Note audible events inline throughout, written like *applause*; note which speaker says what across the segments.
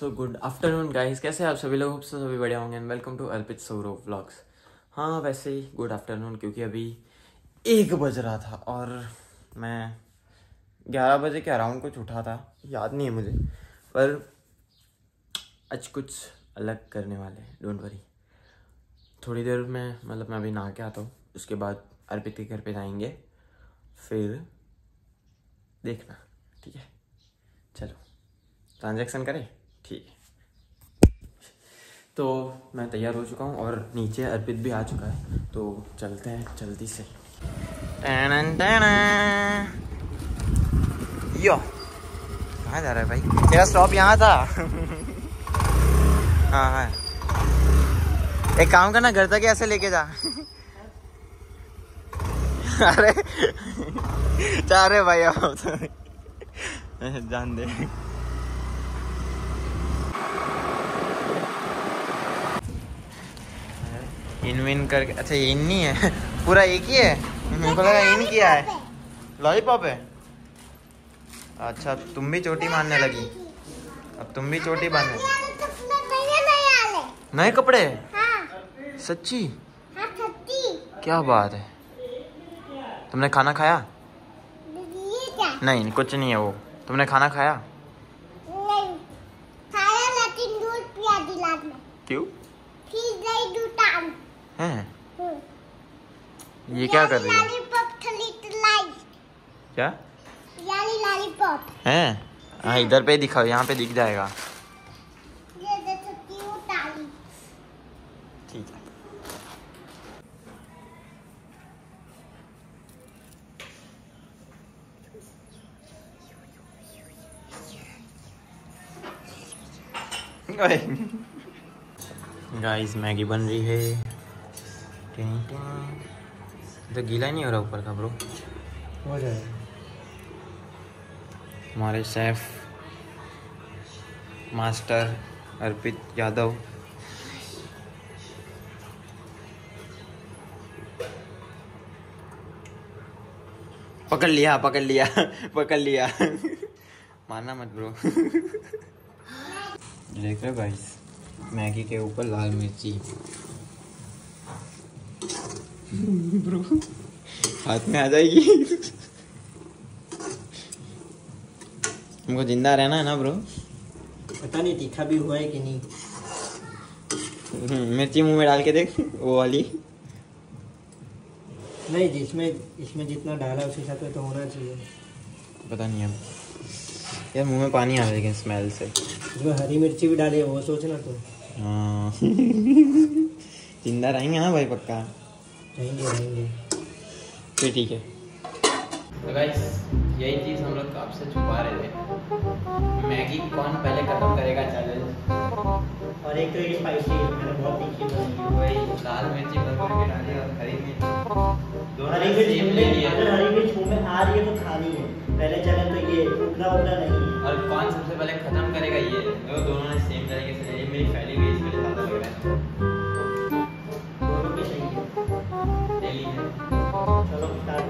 Speaker 1: So good afternoon guys कैसे आप सभी लोग? से सभी बढ़िया होंगे। And welcome to Arpit Saurav vlogs हाँ वैसे ही गुड आफ्टरनून क्योंकि अभी एक बज रहा था और मैं ग्यारह बजे के अराउंड कुछ उठा था। याद नहीं है मुझे, पर आज कुछ अलग करने वाले हैं। डोंट वरी थोड़ी देर में मतलब मैं अभी नहा के आता हूँ। उसके बाद अर्पित के घर पे जाएँगे। फिर देखना, ठीक है? चलो ट्रांजैक्शन करें? ठीक तो मैं तैयार हो चुका हूँ और नीचे अर्पित भी आ चुका है। तो चलते हैं जल्दी से। टैनन टैनन। यो। कहाँ जा रहा है भाई? तेरा स्टॉप यहाँ था। *laughs* हाँ हाँ। एक काम करना, घर तक ऐसे लेके जा। *laughs* अरे। *laughs* जा रहे भाई तो जान दे। इन विन करके अच्छा ये इन नहीं है। *laughs* पूरा एक ही है? मेरे को लगा इन किया है। लॉलीपॉप है? अच्छा तुम भी चोटी मारने लगी। अब तुम भी चोटी बांधने नए कपड़े? सच्ची? क्या बात है। तुमने खाना खाया? नहीं कुछ नहीं है वो। तुमने खाना खाया क्यों हैं ये क्या कर रही है? क्या? हैं? हाँ इधर पे दिखाओ यहाँ पे दिख जाएगा। ठीक है। गाइस मैगी बन रही है। टिंग टिंग। तो गीला नहीं हो रहा ऊपर का ब्रो
Speaker 2: हो जाएगा।
Speaker 1: हमारे शेफ मास्टर अर्पित यादव। पकड़ लिया पकड़ लिया *laughs* पकड़ लिया। मारना मत ब्रो *laughs* देख रहे गाइस मैगी के ऊपर लाल मिर्ची। ब्रो हाथ में आ जाएगी। हमको ज़िंदा रहना है ना ब्रो
Speaker 2: पता नहीं तीखा भी हुआ है कि नहीं।
Speaker 1: मिर्ची मुँह में डाल के देख वो वाली।
Speaker 2: नहीं जिसमें इसमें जितना डाला उस हिसाब से तो होना चाहिए।
Speaker 1: पता नहीं अब। यार मुँह में पानी आ रहा है स्मेल से?
Speaker 2: इसमें हरी मिर्ची भी डाली है वो सोचना तो।
Speaker 1: हाँ। *laughs* ज़िंदा रहेंगे ना भाई पक्का?
Speaker 2: रहेंगे रहेंगे
Speaker 1: फिर ठीक है तो गाइस यही चीज़ हम लोग आपसे छुपा रहे थे। मैगी कौन पहले खत्म करेगा चैलेंज
Speaker 2: और एक तो ये स्पाइसी है मैंने बहुत तीखी बनाई है।
Speaker 1: वही लाल मिर्ची भर भर के डाली और हरी मिर्ची दोनों
Speaker 2: हरी मिर्च
Speaker 1: सेम ले लिया।
Speaker 2: अगर हरी मिर्च मुँह में आ रही है तो खानी है। पहले चैलेंज तो ये उगना उगना नहीं
Speaker 1: और कौन सबसे पहले खत्म करेगा ये? दोनों ने सेम तरीके से ली मेरी फैली हुई
Speaker 2: चलो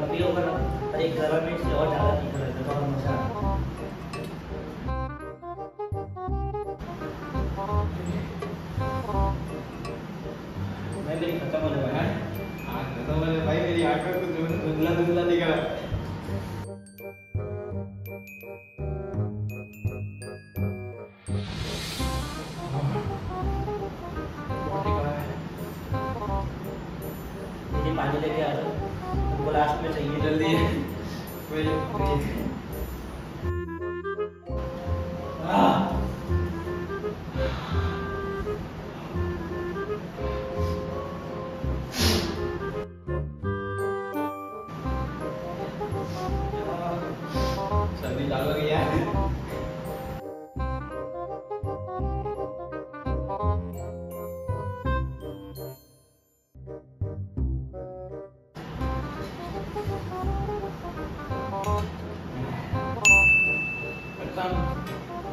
Speaker 2: तो अब भी होगा ना पर एक मिर्च से और ज़्यादा तीखा लगता है तो और है। मैं मेरी खत्म होने वाला है?
Speaker 3: तो मैंने भाई मेरी आँख में कुछ धुंधला धुंधला दिख रहा है। ही। है
Speaker 2: पानी लेके आ जाओ लास्ट में चाहिए।
Speaker 3: जल्दी। *laughs*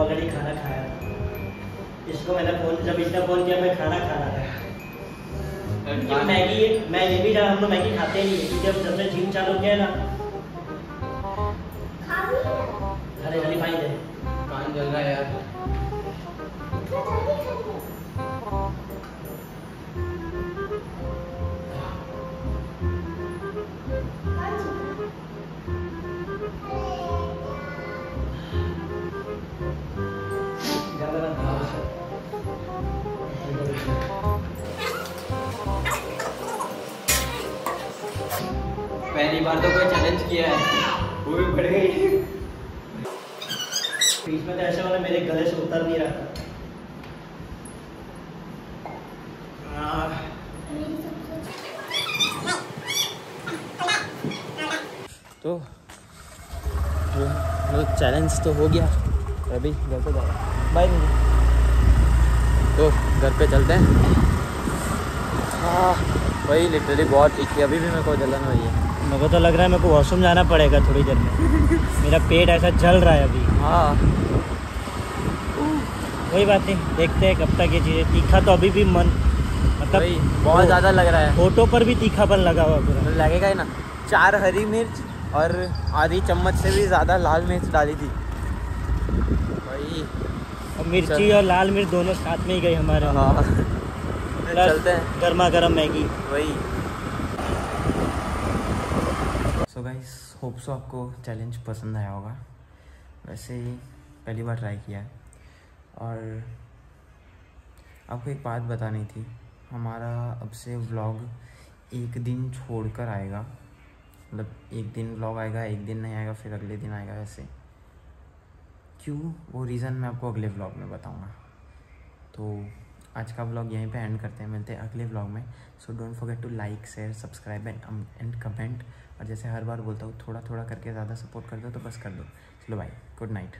Speaker 2: ऑलरेडी खाना खाया था। इसको मैंने फ़ोन जब इसने फ़ोन किया मैं खाना खा रहा था मैगी मैं ये भी जाना हम लोग मैगी खाते नहीं है क्योंकि अब जब से जिम चालू किया ना। अरे जल्दी भाई दे।
Speaker 3: कान जल रहा है यार। पहली बार तो कोई चैलेंज किया है। वो भी बढ़ गई।
Speaker 2: बीच में तो ऐसे वाला मेरे गले से उतर नहीं रहा। आह,
Speaker 1: तो जो मतलब चैलेंज तो हो गया। अभी घर पे जाओ बाय तो घर पे चलते हैं। हाँ। वही लिटरली बहुत तीखी अभी भी मेरे को जलन हुई है।
Speaker 2: मेरे को तो लग रहा है मेरे को वॉशरूम जाना पड़ेगा थोड़ी देर में। *laughs* मेरा पेट ऐसा जल रहा है अभी।
Speaker 1: हाँ।
Speaker 2: कोई बात नहीं देखते हैं कब तक ये चीज़ें तीखा तो अभी भी मन मतलब
Speaker 1: बहुत ज़्यादा लग रहा है।
Speaker 2: फ़ोटो पर भी तीखापन लगा हुआ पूरा।
Speaker 1: तो लगेगा ही ना। चार हरी मिर्च और आधी चम्मच से भी ज़्यादा लाल मिर्च डाली थी। वही।
Speaker 2: और मिर्ची और लाल मिर्च दोनों साथ में ही गई हमारे।
Speaker 1: हाँ। चलते हैं।
Speaker 2: गर्मा गर्म मैगी।
Speaker 1: वही सो गाइस होप सो आपको चैलेंज पसंद आया होगा। वैसे ही पहली बार ट्राई किया है। और आपको एक बात बतानी थी, हमारा अब से व्लॉग एक दिन छोड़कर आएगा। मतलब एक दिन व्लॉग आएगा, एक दिन नहीं आएगा, फिर अगले दिन आएगा ऐसे। क्यों? वो रीज़न मैं आपको अगले व्लॉग में बताऊँगा। तो आज का व्लॉग यहीं पे एंड करते हैं। मिलते हैं अगले व्लॉग में। So don't forget to like share subscribe and and comment और जैसे हर बार बोलता हूँ थोड़ा थोड़ा करके ज़्यादा सपोर्ट कर दो तो बस कर दो। चलो भाई गुड नाइट